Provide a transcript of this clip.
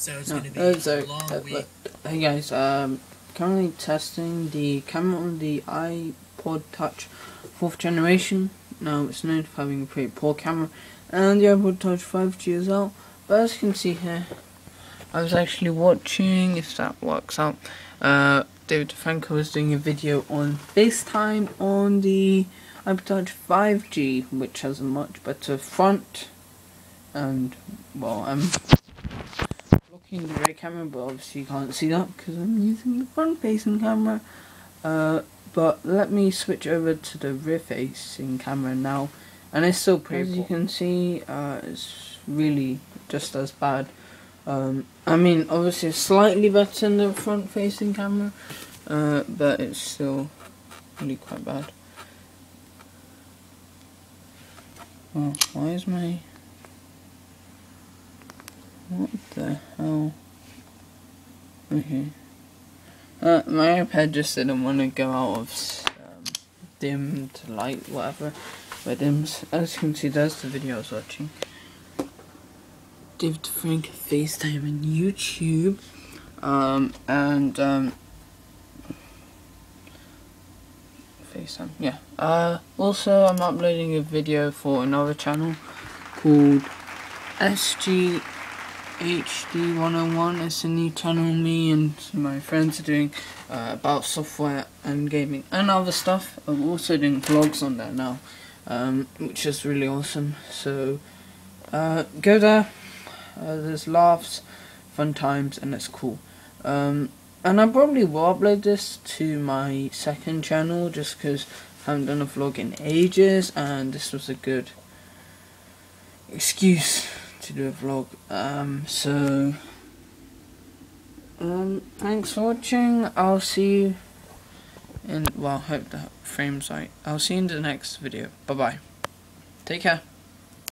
So it's No, going to be uh, so, a long uh, week. hey guys, um, currently testing the camera on the iPod Touch 4th generation. Now it's known for having a pretty poor camera, and the iPod Touch 5G is out. But as you can see here, I was actually watching, if that works out, uh, David DeFranco was doing a video on FaceTime on the iPod Touch 5G, which has a much better front, and, well, I'm the rear camera, but obviously you can't see that because I'm using the front facing camera. Uh, but let me switch over to the rear facing camera now, and it's still pretty. As you can see, uh, it's really just as bad. Um, I mean, obviously it's slightly better than the front facing camera, uh, but it's still really quite bad. Well, why is my what the hell? Okay. Uh, my iPad just didn't want to go out of um, light, whatever. Where dims. As you can see, there's the video I was watching. David Frank FaceTime on YouTube. Um, and, um, FaceTime, yeah. Uh, also, I'm uploading a video for another channel called SG HD 101 It's a new channel me and my friends are doing uh, about software and gaming and other stuff. I'm also doing vlogs on there now, um, which is really awesome. So uh, go there. Uh, there's laughs, fun times, and it's cool. Um, and I probably will upload this to my second channel just because I haven't done a vlog in ages, and this was a good excuse to do a vlog. Um, so, um, thanks for watching. I'll see you in, well, hope that frame's right. I'll see you in the next video. Bye bye. Take care.